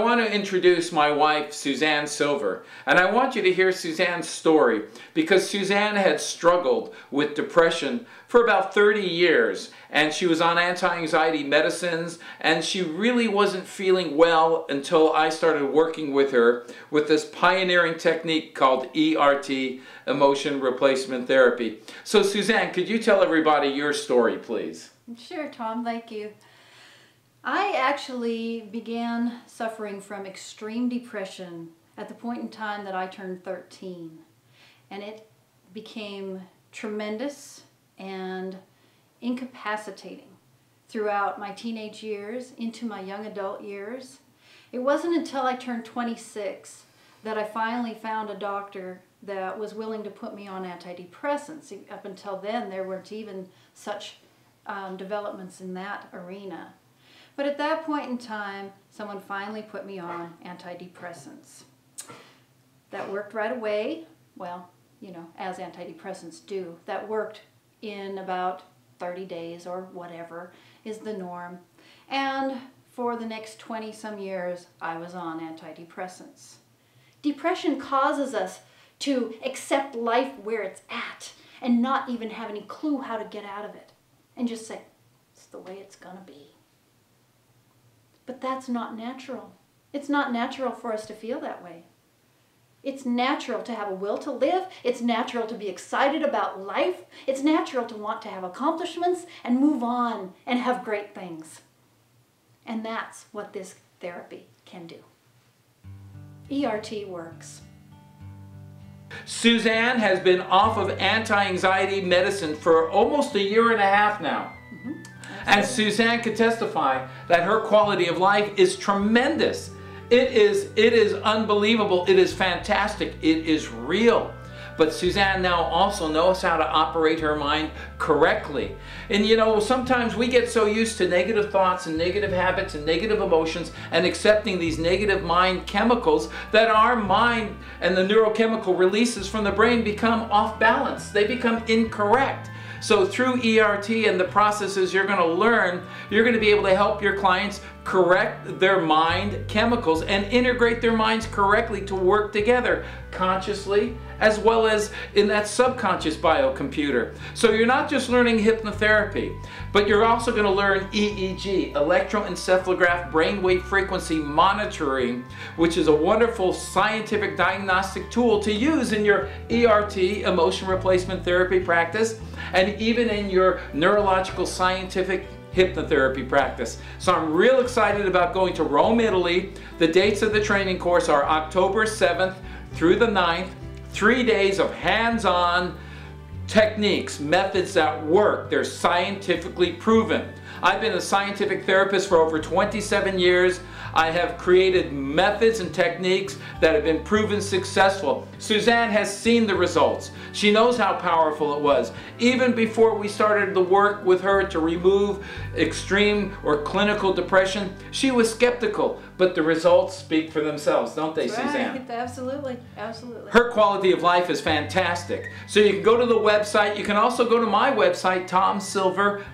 I want to introduce my wife, Suzanne Silver, and I want you to hear Suzanne's story because Suzanne had struggled with depression for about 30 years and she was on anti-anxiety medicines and she really wasn't feeling well until I started working with her with this pioneering technique called ERT, Emotion Replacement Therapy. So Suzanne, could you tell everybody your story, please? Sure, Tom, thank you. I actually began suffering from extreme depression at the point in time that I turned 13. And it became tremendous and incapacitating throughout my teenage years into my young adult years. It wasn't until I turned 26 that I finally found a doctor that was willing to put me on antidepressants. Up until then, there weren't even such um, developments in that arena. But at that point in time, someone finally put me on antidepressants. That worked right away. Well, you know, as antidepressants do. That worked in about 30 days or whatever is the norm. And for the next 20 some years, I was on antidepressants. Depression causes us to accept life where it's at and not even have any clue how to get out of it and just say, it's the way it's to be. But that's not natural. It's not natural for us to feel that way. It's natural to have a will to live. It's natural to be excited about life. It's natural to want to have accomplishments and move on and have great things. And that's what this therapy can do. ERT works. Suzanne has been off of anti-anxiety medicine for almost a year and a half now. Mm-hmm. And Suzanne could testify that her quality of life is tremendous. It is, it is unbelievable. It is fantastic. It is real. But Suzanne now also knows how to operate her mind correctly. And you know, sometimes we get so used to negative thoughts and negative habits and negative emotions and accepting these negative mind chemicals that our mind and the neurochemical releases from the brain become off balance. They become incorrect. So through ERT and the processes you're going to learn, you're going to be able to help your clients correct their mind chemicals and integrate their minds correctly to work together consciously as well as in that subconscious biocomputer. So you're not just learning hypnotherapy, but you're also going to learn EEG, electroencephalograph brainwave frequency monitoring, which is a wonderful scientific diagnostic tool to use in your ERT, emotion replacement therapy practice, and even in your neurological scientific hypnotherapy practice. So I'm real excited about going to Rome, Italy. The dates of the training course are October 7th through the 9th. Three days of hands-on techniques, methods that work. They're scientifically proven. I've been a scientific therapist for over 27 years. I have created methods and techniques that have been proven successful. Suzanne has seen the results. She knows how powerful it was. Even before we started the work with her to remove extreme or clinical depression, she was skeptical, but the results speak for themselves, don't they, That's Suzanne? Right. Absolutely, absolutely. Her quality of life is fantastic. So you can go to the website. You can also go to my website, tomsilver.com,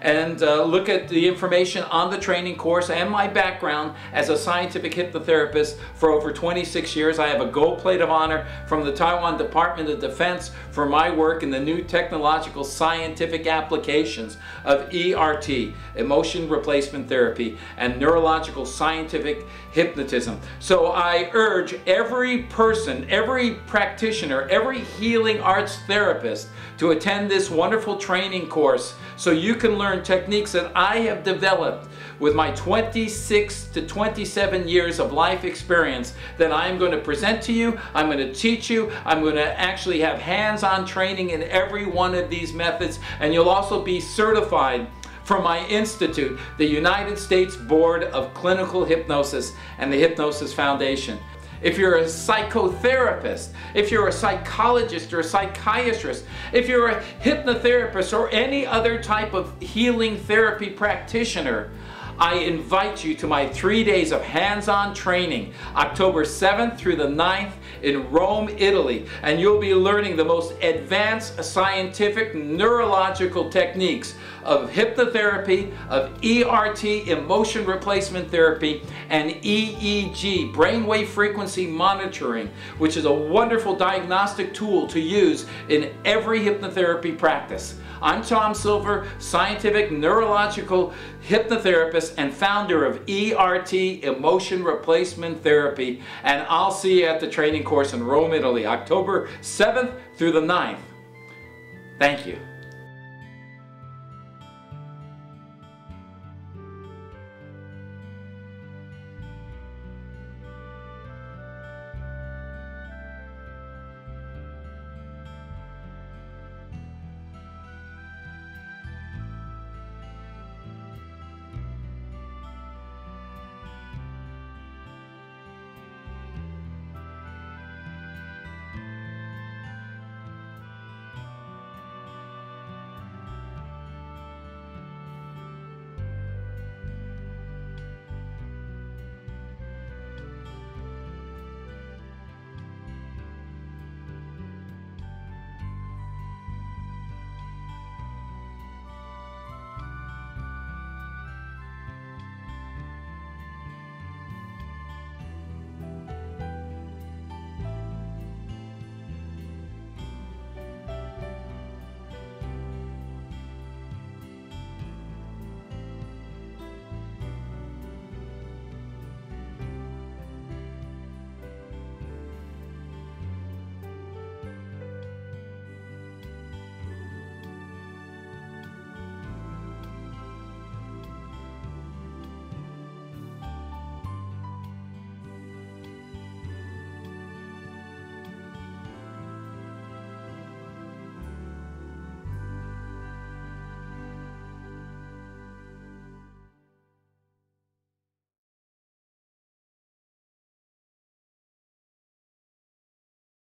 and uh, look at the information on the training course and my background as a scientific hypnotherapist for over 26 years. I have a gold plate of honor from the Taiwan Department of Defense for my work in the new technological scientific applications of ERT, emotion replacement therapy, and neurological scientific hypnotism. So I urge every person, every practitioner, every healing arts therapist to attend this wonderful training course so you can learn techniques that I have developed with my 26 to 27 years of life experience that I'm going to present to you. I'm going to teach you. I'm going to actually have hands-on training in every one of these methods and you'll also be certified from my institute, the United States Board of Clinical Hypnosis and the Hypnosis Foundation. If you're a psychotherapist, if you're a psychologist or a psychiatrist, if you're a hypnotherapist or any other type of healing therapy practitioner, I invite you to my three days of hands-on training, October 7th through the 9th in Rome, Italy. And you'll be learning the most advanced scientific neurological techniques of hypnotherapy, of ERT, emotion replacement therapy, and EEG, brainwave frequency monitoring, which is a wonderful diagnostic tool to use in every hypnotherapy practice. I'm Tom Silver, scientific neurological hypnotherapist and founder of ERT, Emotion Replacement Therapy, and I'll see you at the training course in Rome, Italy, October 7th through the 9th. Thank you.